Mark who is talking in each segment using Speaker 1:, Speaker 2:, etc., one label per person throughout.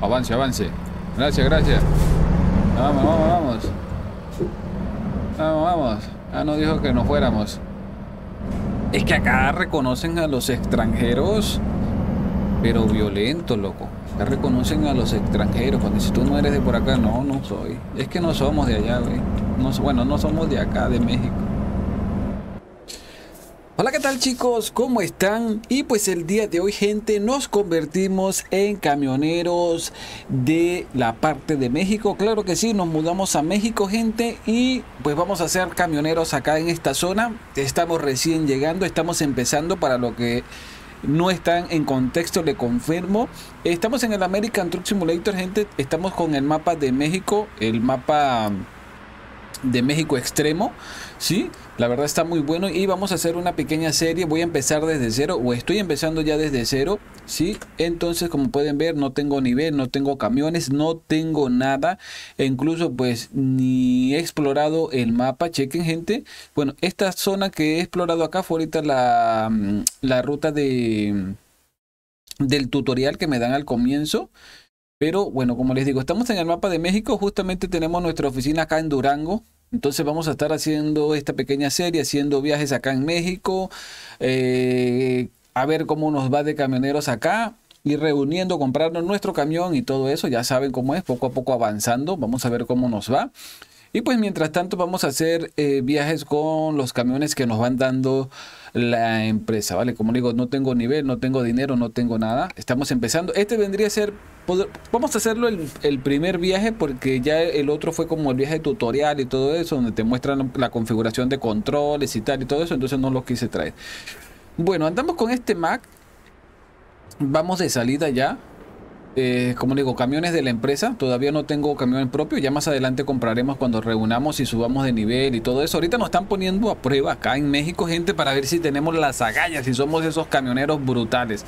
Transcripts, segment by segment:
Speaker 1: Avance, avance. Gracias, gracias. Vamos, vamos, vamos. Vamos, vamos. Ah, no dijo que nos fuéramos. Es que acá reconocen a los extranjeros, pero violentos, loco. Acá reconocen a los extranjeros. Cuando si tú no eres de por acá, no, no soy. Es que no somos de allá, güey. No, bueno, no somos de acá, de México. Hola, ¿qué tal chicos? ¿Cómo están? Y pues el día de hoy, gente, nos convertimos en camioneros de la parte de México. Claro que sí, nos mudamos a México, gente, y pues vamos a ser camioneros acá en esta zona. Estamos recién llegando, estamos empezando para lo que no están en contexto, le confirmo. Estamos en el American Truck Simulator, gente. Estamos con el mapa de México, el mapa de México extremo, ¿sí? La verdad está muy bueno y vamos a hacer una pequeña serie. Voy a empezar desde cero o estoy empezando ya desde cero, ¿sí? Entonces, como pueden ver, no tengo nivel, no tengo camiones, no tengo nada. E incluso, pues, ni he explorado el mapa. Chequen, gente. Bueno, esta zona que he explorado acá fue ahorita la, mm, la ruta de del tutorial que me dan al comienzo. Pero bueno, como les digo, estamos en el mapa de México. Justamente tenemos nuestra oficina acá en Durango. Entonces vamos a estar haciendo esta pequeña serie, haciendo viajes acá en México. Eh, a ver cómo nos va de camioneros acá. Ir reuniendo, comprarnos nuestro camión y todo eso. Ya saben cómo es, poco a poco avanzando. Vamos a ver cómo nos va. Y pues mientras tanto vamos a hacer eh, viajes con los camiones que nos van dando la empresa, ¿vale? Como digo, no tengo nivel, no tengo dinero, no tengo nada. Estamos empezando. Este vendría a ser, vamos a hacerlo el, primer viaje porque ya el otro fue como el viaje tutorial y todo eso, donde te muestran la configuración de controles y tal y todo eso, entonces no lo quise traer. Bueno, andamos con este Mac. Vamos de salida ya. Eh, como digo, camiones de la empresa. Todavía no tengo camión propio. Ya más adelante compraremos cuando reunamos y subamos de nivel y todo eso. Ahorita nos están poniendo a prueba acá en México, gente, para ver si tenemos las agallas, y somos esos camioneros brutales.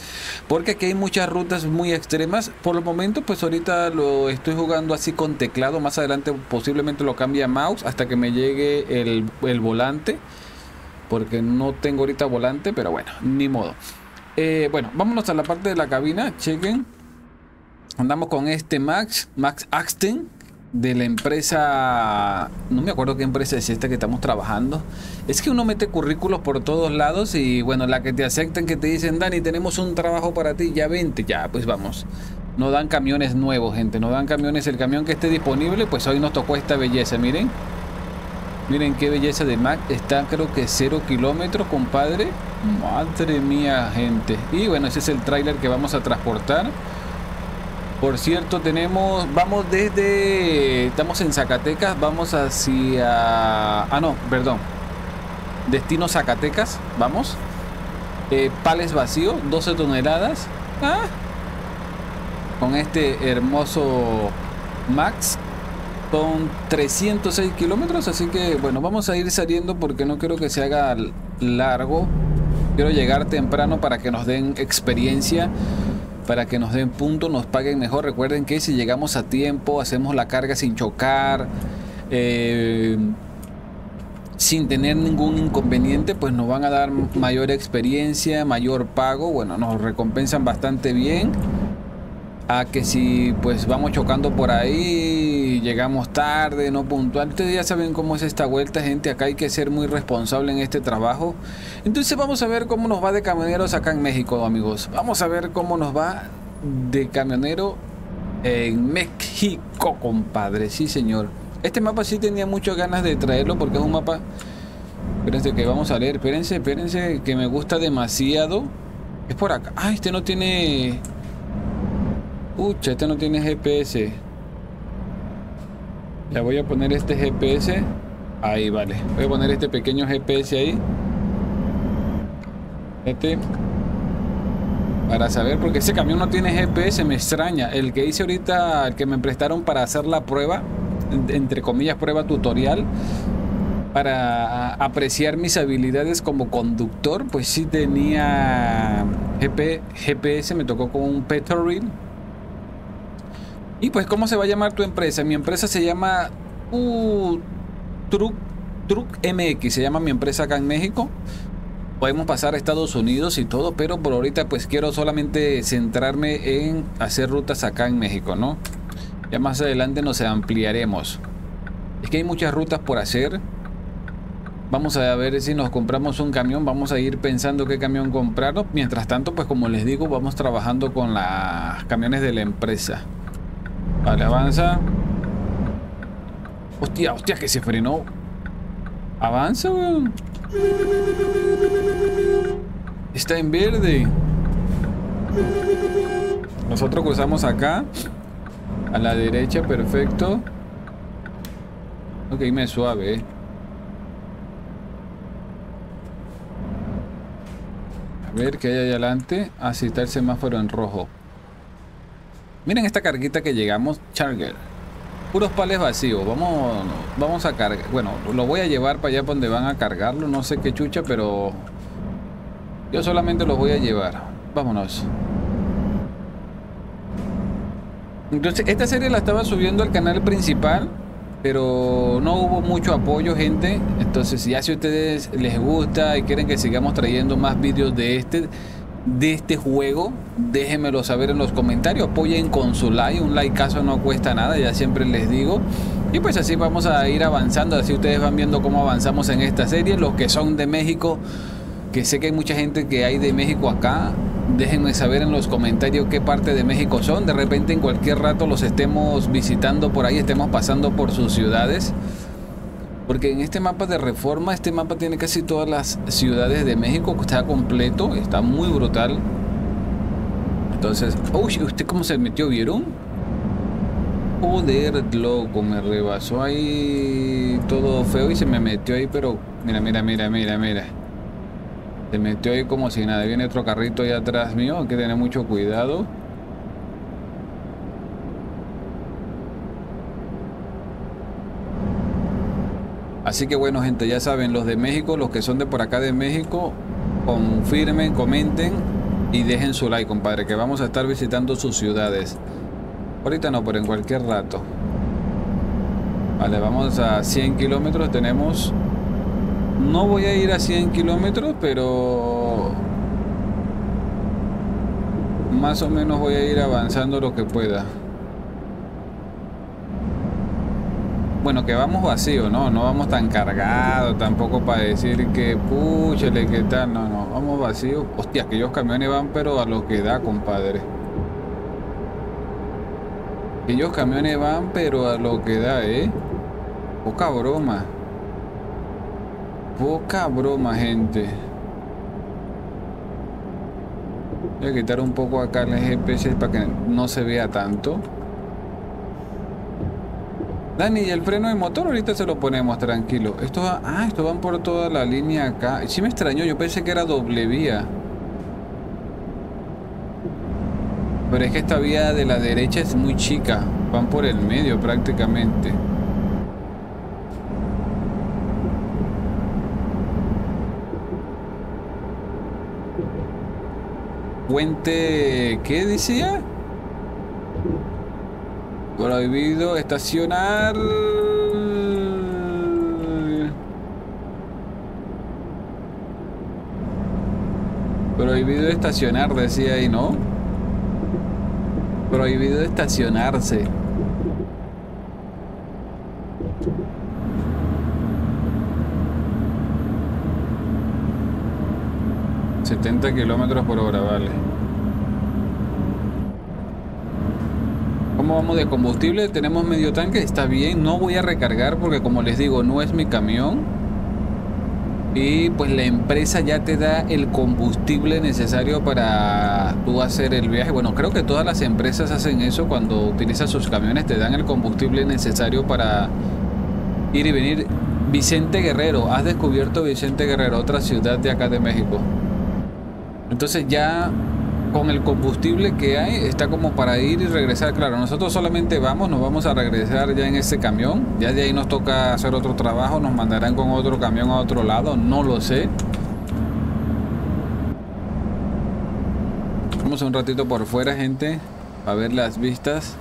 Speaker 1: Porque aquí hay muchas rutas muy extremas. Por el momento, pues ahorita lo estoy jugando así con teclado. Más adelante posiblemente lo cambie a mouse hasta que me llegue el, el volante. Porque no tengo ahorita volante, pero bueno, ni modo. Eh, bueno, vámonos a la parte de la cabina. Chequen andamos con este Max, Max Axten, de la empresa, no me acuerdo qué empresa es esta que estamos trabajando. Es que uno mete currículos por todos lados y bueno, la que te aceptan, que te dicen, Dani, tenemos un trabajo para ti, ya vente, ya, pues vamos. No dan camiones nuevos, gente, no dan camiones, el camión que esté disponible, pues hoy nos tocó esta belleza, miren. Miren qué belleza de Mac, está creo que cero kilómetros, compadre. Madre mía, gente. Y bueno, ese es el tráiler que vamos a transportar. Por cierto, tenemos, vamos desde, estamos en Zacatecas, vamos hacia, ah no, perdón, destino Zacatecas, vamos. Eh, pales vacío, 12 toneladas. Ah, con este hermoso Max. Son 306 kilómetros, así que bueno, vamos a ir saliendo porque no quiero que se haga largo. Quiero llegar temprano para que nos den experiencia para que nos den puntos, nos paguen mejor. Recuerden que si llegamos a tiempo, hacemos la carga sin chocar, eh, sin tener ningún inconveniente, pues nos van a dar mayor experiencia, mayor pago. Bueno, nos recompensan bastante bien a que si pues vamos chocando por ahí, llegamos tarde, no puntual. Ustedes ya saben cómo es esta vuelta, gente. Acá hay que ser muy responsable en este trabajo. Entonces vamos a ver cómo nos va de camioneros acá en México, amigos. Vamos a ver cómo nos va de camionero en México, compadre. Sí, señor. Este mapa sí tenía muchas ganas de traerlo porque es un mapa... Espérense que vamos a leer. Espérense, espérense que me gusta demasiado. Es por acá. Ah, este no tiene... Pucha, este no tiene GPS. Ya voy a poner este GPS. Ahí, vale. Voy a poner este pequeño GPS ahí. Este. Para saber, porque ese camión no tiene GPS, me extraña. El que hice ahorita, el que me prestaron para hacer la prueba, entre comillas, prueba tutorial, para apreciar mis habilidades como conductor, pues sí tenía GPS, me tocó con un Petrol y pues, ¿cómo se va a llamar tu empresa? Mi empresa se llama uh, Truck, Truck MX, se llama mi empresa acá en México. podemos pasar a Estados Unidos y todo, pero por ahorita pues quiero solamente centrarme en hacer rutas acá en México, ¿no? Ya más adelante nos ampliaremos. Es que hay muchas rutas por hacer. Vamos a ver si nos compramos un camión. Vamos a ir pensando qué camión comprarnos. Mientras tanto, pues como les digo, vamos trabajando con las camiones de la empresa. Vale, avanza. Hostia, hostia, que se frenó. Avanza, weón. Está en verde. Nosotros cruzamos acá. A la derecha, perfecto. Ok, me suave. Eh. A ver qué hay ahí adelante. Ah, sí, está el semáforo en rojo. Miren esta carguita que llegamos. Charger. Puros pales vacíos. Vamos, vamos a cargar. Bueno, lo voy a llevar para allá donde van a cargarlo. No sé qué chucha, pero yo solamente lo voy a llevar. Vámonos. Entonces, esta serie la estaba subiendo al canal principal, pero no hubo mucho apoyo, gente. Entonces, ya si a ustedes les gusta y quieren que sigamos trayendo más vídeos de este, de este juego, déjenmelo saber en los comentarios. Apoyen con su like, un like caso no cuesta nada, ya siempre les digo. Y pues así vamos a ir avanzando, así ustedes van viendo cómo avanzamos en esta serie. Los que son de México, que sé que hay mucha gente que hay de México acá, déjenme saber en los comentarios qué parte de México son. De repente en cualquier rato los estemos visitando por ahí, estemos pasando por sus ciudades. Porque en este mapa de reforma, este mapa tiene casi todas las ciudades de México, está completo, está muy brutal. Entonces, uy, ¿usted cómo se metió? ¿Vieron? Joder, loco, me rebasó ahí todo feo y se me metió ahí, pero mira, mira, mira, mira, mira. Se metió ahí como si nada. Viene otro carrito ahí atrás mío, hay que tener mucho cuidado. Así que bueno, gente, ya saben, los de México, los que son de por acá de México, confirmen, comenten y dejen su like, compadre, que vamos a estar visitando sus ciudades. Ahorita no, pero en cualquier rato. Vale, vamos a 100 kilómetros, tenemos... No voy a ir a 100 kilómetros, pero... Más o menos voy a ir avanzando lo que pueda. Bueno, que vamos vacío, ¿no? No vamos tan cargados tampoco para decir que púchale, que tal, no, no, vamos vacíos. Hostia, aquellos camiones van pero a lo que da, compadre. Aquellos camiones van pero a lo que da, ¿eh? Poca broma. Poca broma, gente. Voy a quitar un poco acá el GPS para que no se vea tanto. Dani, ¿y el freno de motor ahorita se lo ponemos tranquilo? Esto va, ah, esto van por toda la línea acá. Sí me extrañó, yo pensé que era doble vía. Pero es que esta vía de la derecha es muy chica. Van por el medio prácticamente. Puente... ¿Qué decía? Prohibido estacionar. Prohibido estacionar, decía ahí, ¿no? Prohibido estacionarse. ...70 kilómetros por hora, vale. Vamos de combustible? Tenemos medio tanque, está bien. No voy a recargar porque como les digo, no es mi camión. Y pues la empresa ya te da el combustible necesario para tú hacer el viaje. Bueno, creo que todas las empresas hacen eso cuando utilizas sus camiones, te dan el combustible necesario para ir y venir. Vicente Guerrero, has descubierto Vicente Guerrero, otra ciudad de acá de México. Entonces ya con el combustible que hay está como para ir y regresar. Claro, nosotros solamente vamos, nos vamos a regresar ya en ese camión. Ya de ahí nos toca hacer otro trabajo, nos mandarán con otro camión a otro lado, no lo sé. Vamos un ratito por fuera, gente, a ver las vistas.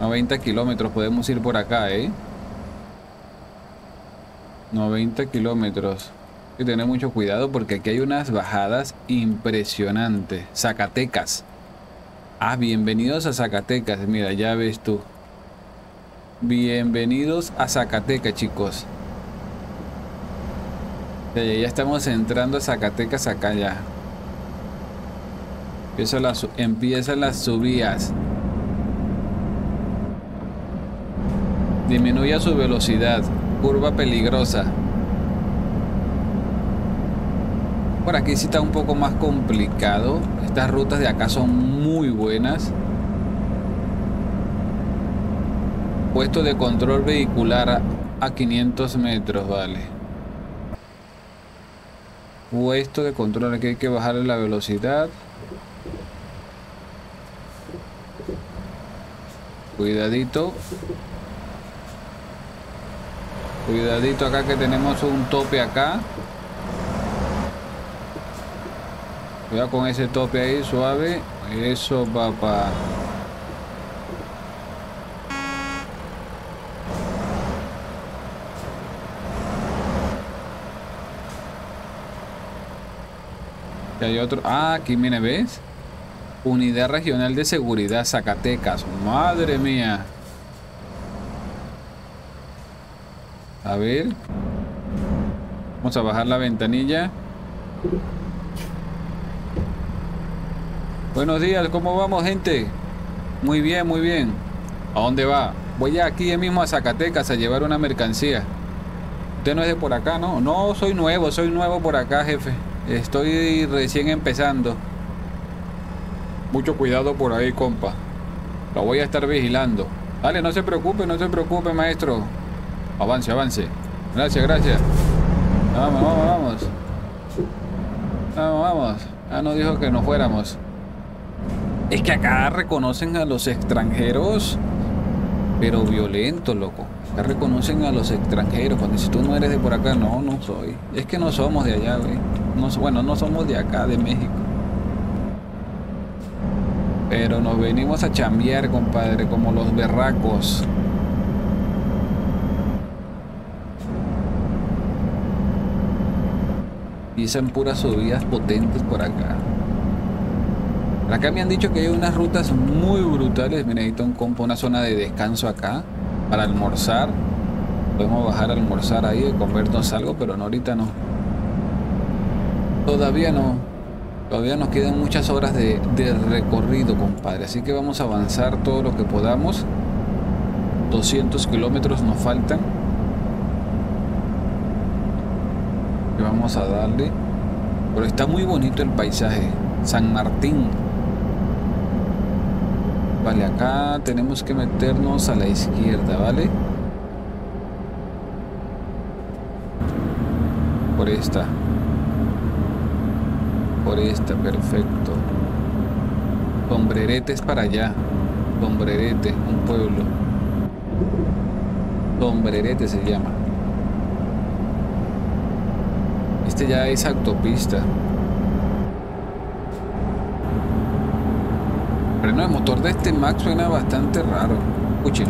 Speaker 1: 90 kilómetros podemos ir por acá, ¿eh? 90 kilómetros. Que tener mucho cuidado porque aquí hay unas bajadas impresionantes. Zacatecas. Ah, bienvenidos a Zacatecas. Mira, ya ves tú. Bienvenidos a Zacatecas, chicos. Ya, estamos entrando a Zacatecas acá ya. Empieza las, empiezan las subidas. Disminuya su velocidad. Curva peligrosa. Por aquí sí está un poco más complicado. Estas rutas de acá son muy buenas. Puesto de control vehicular a 500 metros, vale. Puesto de control, aquí hay que bajarle la velocidad. Cuidadito. Cuidadito acá que tenemos un tope acá. Cuidado con ese tope ahí, suave. Eso, papá. Y hay otro. Ah, aquí viene, ¿ves? Unidad Regional de Seguridad Zacatecas. Madre mía. A ver. Vamos a bajar la ventanilla. Buenos días, ¿cómo vamos, gente? Muy bien, muy bien. ¿A dónde va? Voy aquí mismo a Zacatecas a llevar una mercancía. Usted no es de por acá, ¿no? No, soy nuevo, soy nuevo por acá, jefe. Estoy recién empezando. Mucho cuidado por ahí, compa. Lo voy a estar vigilando. Dale, no se preocupe, no se preocupe, maestro. Avance, avance. Gracias, gracias. Vamos, vamos, vamos. Vamos, vamos. Ah, no dijo que nos fuéramos. Es que acá reconocen a los extranjeros, pero violentos, loco. Acá reconocen a los extranjeros. Cuando si tú no eres de por acá, no, no soy. Es que no somos de allá, güey. No, bueno, no somos de acá, de México. Pero nos venimos a chambear, compadre, como los berracos. Son puras subidas potentes por acá. Acá me han dicho que hay unas rutas muy brutales. Mira, necesito un compo, una zona de descanso acá para almorzar. Podemos bajar a almorzar ahí comernos algo, pero no, ahorita no. Todavía no. Todavía nos quedan muchas horas de, de recorrido, compadre. Así que vamos a avanzar todo lo que podamos. 200 kilómetros nos faltan. Y vamos a darle. Pero está muy bonito el paisaje. San Martín. Vale, acá tenemos que meternos a la izquierda, ¿vale? Por esta. Por esta, perfecto. Sombrerete es para allá. Sombrerete, un pueblo. Sombrerete se llama. Este ya es autopista. Freno de motor de este Max suena bastante raro. Escuchen.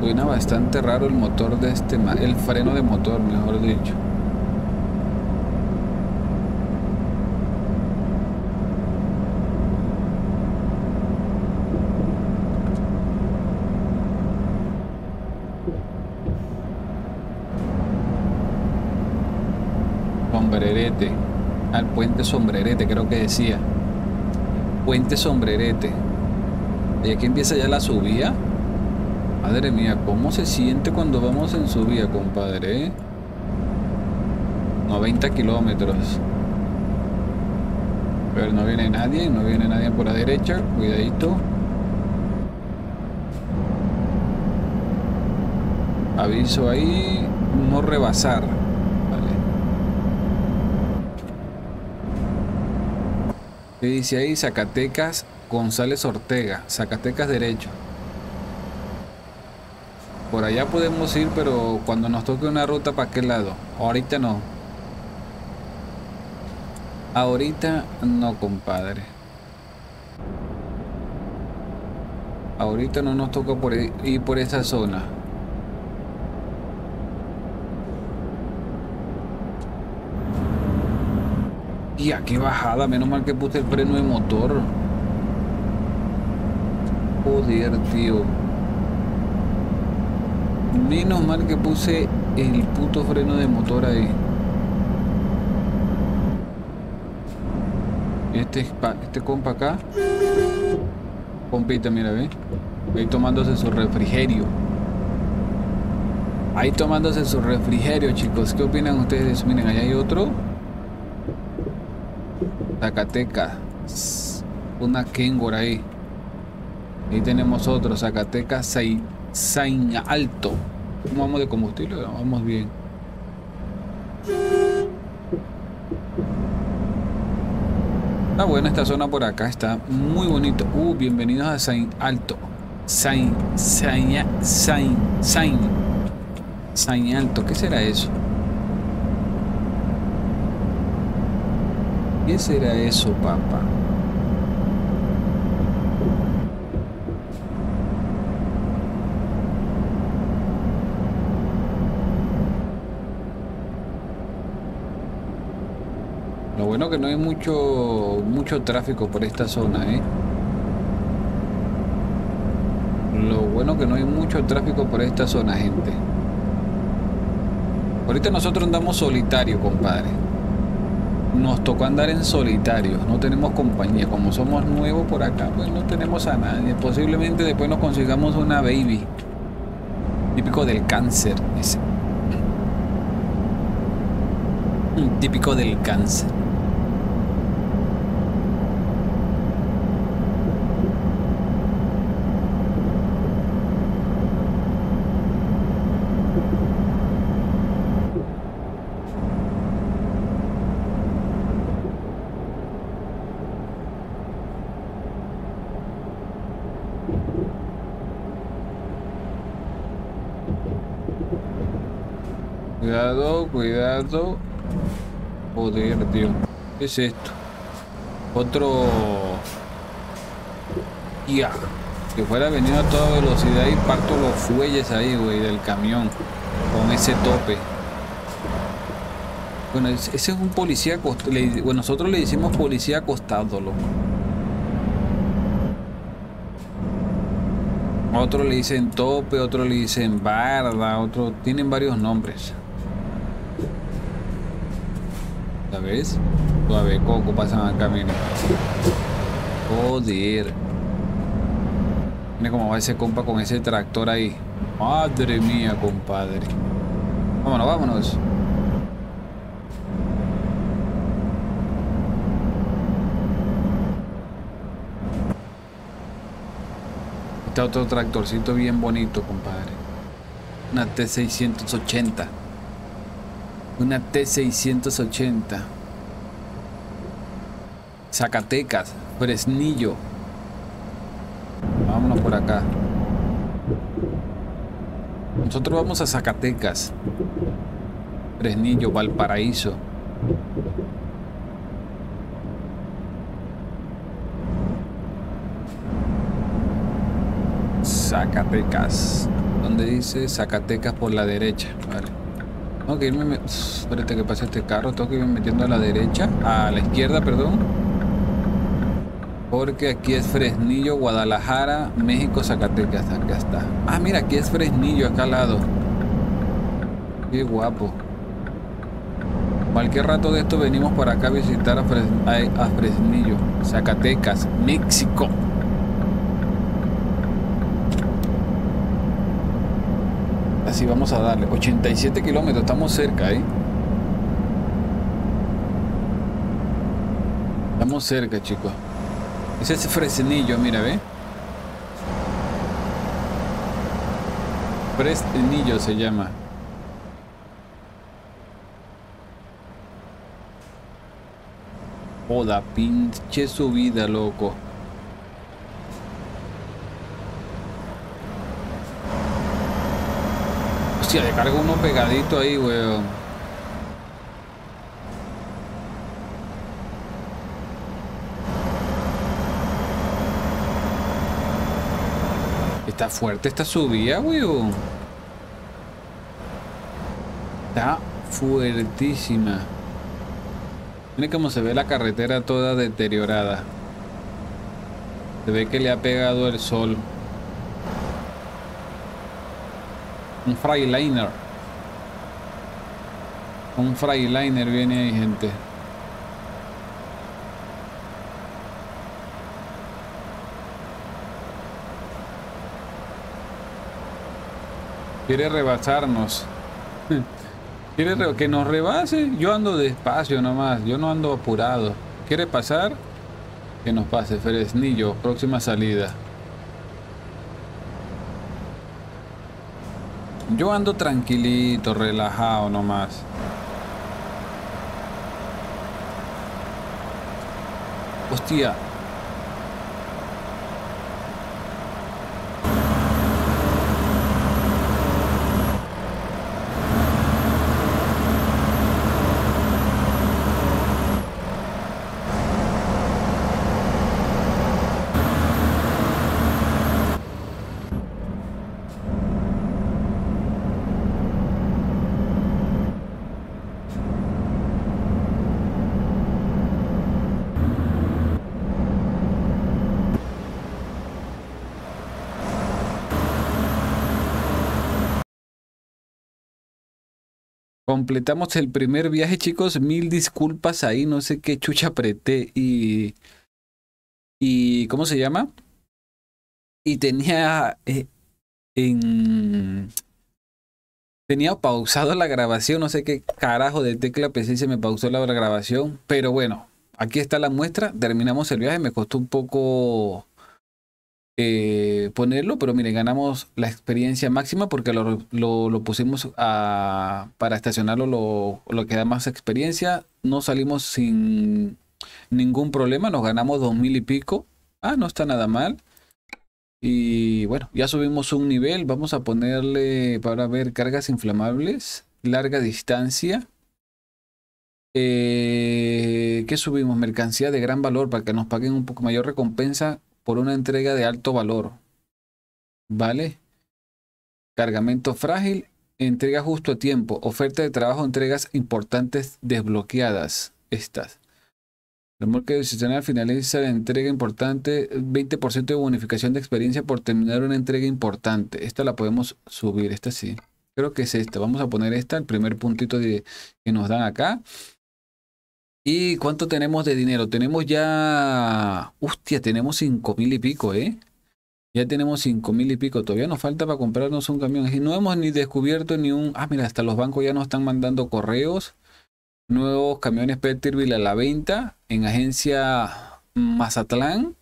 Speaker 1: Suena bastante raro el motor de este Max. El freno de motor, mejor dicho. Sombrerete al puente Sombrerete, creo que decía. Puente Sombrerete. Y aquí empieza ya la subida. Madre mía, ¿cómo se siente cuando vamos en subida, compadre? 90 kilómetros. Pero no viene nadie, no viene nadie por la derecha. Cuidadito. Aviso ahí, no rebasar. ¿Qué dice ahí? Zacatecas González Ortega. Zacatecas derecho. Por allá podemos ir, pero cuando nos toque una ruta, ¿para qué lado? Ahorita no. Ahorita no, compadre. Ahorita no nos toca por ir por esa zona. Y aquí bajada, menos mal que puse el freno de motor. Joder, tío. Menos mal que puse el puto freno de motor ahí. Este, este compa acá. Compita, mira, ve. Ahí tomándose su refrigerio. Ahí tomándose su refrigerio, chicos. ¿Qué opinan ustedes? Miren, ahí hay otro. Zacatecas. Una Kengor ahí. Ahí tenemos otro. Zacatecas Sain, Alto. ¿Cómo vamos de combustible? Vamos bien. Está buena esta zona por acá. Está muy bonito. Uh, bienvenidos a Sain Alto. Sain, Sain, Sain, Sain. Sain Alto. ¿Qué será eso? ¿Qué será eso, papá? Lo bueno que no hay mucho mucho tráfico por esta zona, ¿eh? Lo bueno que no hay mucho tráfico por esta zona, gente. Ahorita nosotros andamos solitario, compadre nos tocó andar en solitario, no tenemos compañía, como somos nuevos por acá, pues no tenemos a nadie, posiblemente después nos consigamos una baby, típico del cáncer, ese. típico del cáncer. Cuidado, cuidado. Joder, tío. ¿Qué es esto? Otro... Ya. Que fuera venido a toda velocidad y parto los fuelles ahí, güey, del camión. Con ese tope. Bueno, ese es un policía acostado. Bueno, nosotros le decimos policía acostado, loco. Otro le dicen tope, otro le dicen barda, otro... Tienen varios nombres. ¿Sabes? Suave, coco, pasan acá, miren. Joder. Mira cómo va ese compa con ese tractor ahí. Madre mía, compadre. Vámonos, vámonos. Está otro tractorcito bien bonito, compadre. Una T680. Una T680. Zacatecas, Fresnillo. Vámonos por acá. Nosotros vamos a Zacatecas. Fresnillo, Valparaíso. Zacatecas. ¿Dónde dice Zacatecas por la derecha? Vale. Tengo que irme... Espérate que pase este carro. Tengo que irme metiendo a la derecha. A la izquierda, perdón. Porque aquí es Fresnillo, Guadalajara, México, Zacatecas. Acá está. Ah, mira, aquí es Fresnillo, acá al lado. Qué guapo. Cualquier rato de esto venimos por acá a visitar a Fresnillo, Zacatecas, México. Así vamos a darle. 87 kilómetros, estamos cerca, ¿eh? Estamos cerca, chicos. Ese es Fresnillo, mira, ¿ve? Fresnillo se llama. Joda, pinche subida, loco. Hostia, le cargo uno pegadito ahí, weón. Está fuerte esta subida, weón. Está fuertísima. Miren cómo se ve la carretera toda deteriorada. Se ve que le ha pegado el sol. Un Freiliner. Un Freiliner viene ahí, gente. Quiere rebasarnos. Quiere que nos rebase. Yo ando despacio nomás. Yo no ando apurado. ¿Quiere pasar? Que nos pase. Fresnillo. Próxima salida. Yo ando tranquilito, relajado nomás. Hostia, Completamos el primer viaje, chicos. Mil disculpas ahí, no sé qué chucha apreté y... ¿Y cómo se llama? Y tenía eh, en... Tenía pausado la grabación, no sé qué carajo de tecla PC se me pausó la grabación, pero bueno, aquí está la muestra, terminamos el viaje, me costó un poco eh, ponerlo, pero miren, ganamos la experiencia máxima porque lo, lo, pusimos a, para estacionarlo lo, lo, que da más experiencia. No salimos sin ningún problema, nos ganamos dos mil y pico. Ah, no está nada mal. Y bueno, ya subimos un nivel. Vamos a ponerle para ver cargas inflamables, larga distancia. Eh, ¿Qué subimos? Mercancía de gran valor para que nos paguen un poco mayor recompensa por una entrega de alto valor. ¿Vale? Cargamento frágil, entrega justo a tiempo, oferta de trabajo, entregas importantes desbloqueadas. Estas. Remolque decisional finaliza la entrega importante, 20% de bonificación de experiencia por terminar una entrega importante. Esta la podemos subir, esta sí. Creo que es esta. Vamos a poner esta, el primer puntito de, que nos dan acá. ¿Y cuánto tenemos de dinero? Tenemos ya... Hostia, tenemos cinco mil y pico, ¿eh? Ya tenemos cinco mil y pico. Todavía nos falta para comprarnos un camión. Y no hemos ni descubierto ni un... Ah, mira, hasta los bancos ya nos están mandando correos. Nuevos camiones Peterbilt a la venta en agencia Mazatlán.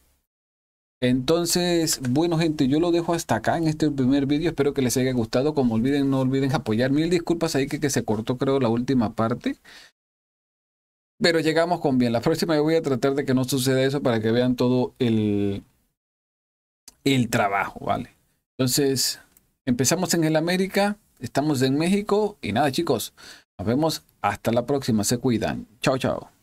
Speaker 1: Entonces, bueno gente, yo lo dejo hasta acá en este primer vídeo. Espero que les haya gustado. Como olviden, no olviden apoyar. Mil disculpas ahí que, que se cortó creo la última parte. Pero llegamos con bien. La próxima voy a tratar de que no suceda eso para que vean todo el, el trabajo, ¿vale? Entonces, empezamos en el América, estamos en México y nada chicos, nos vemos hasta la próxima, se cuidan. Chao, chao.